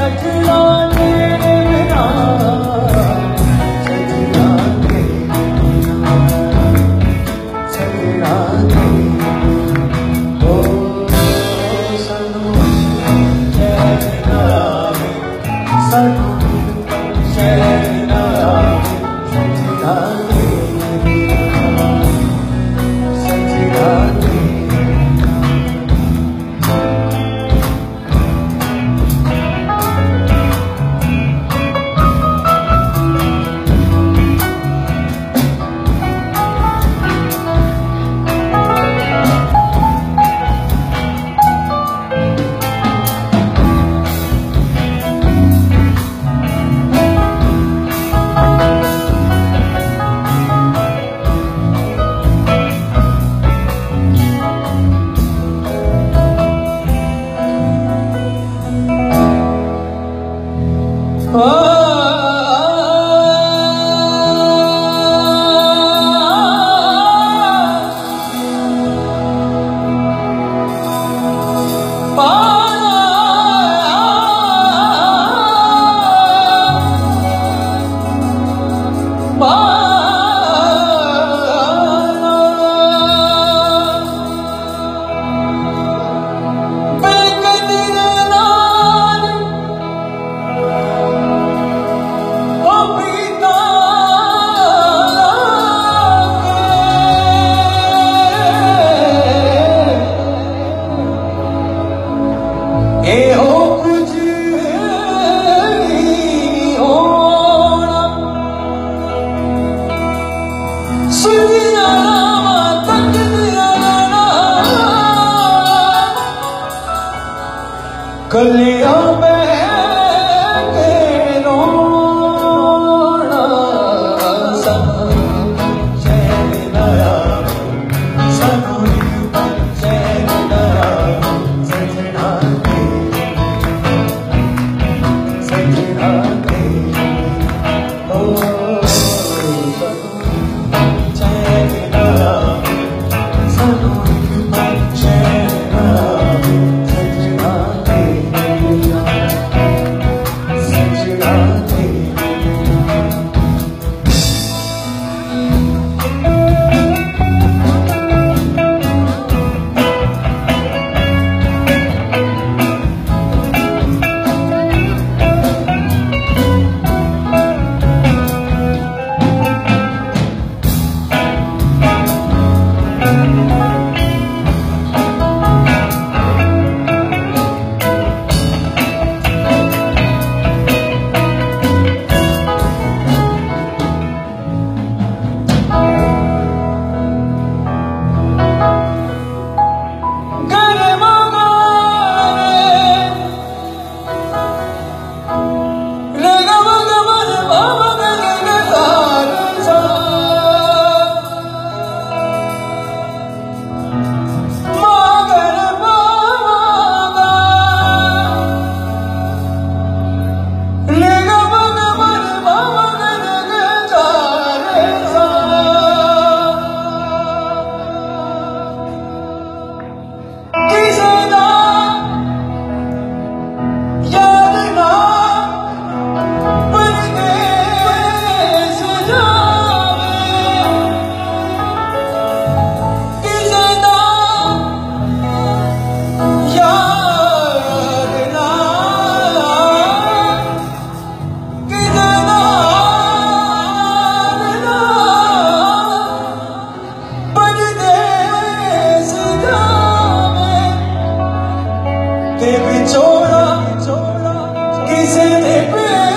i sacrifice. Kalyan Amen.